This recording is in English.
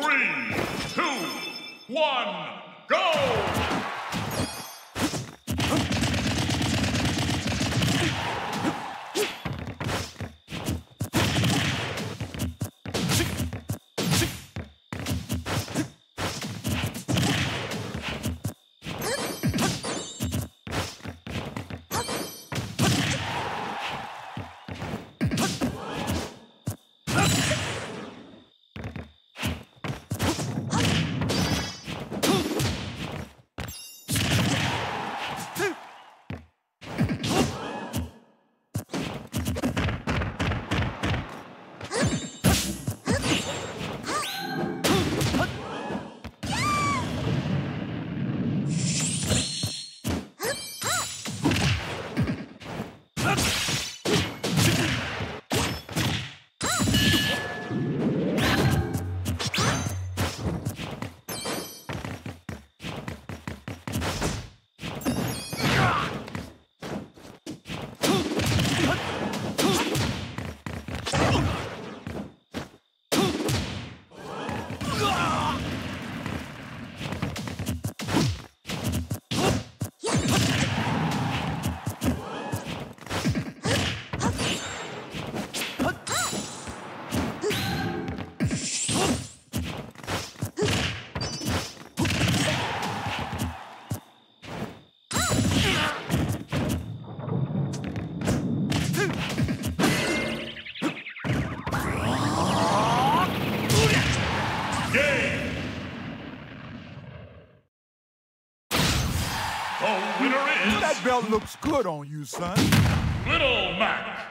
Three, two, one, The winner is That belt looks good on you, son. Little Mac.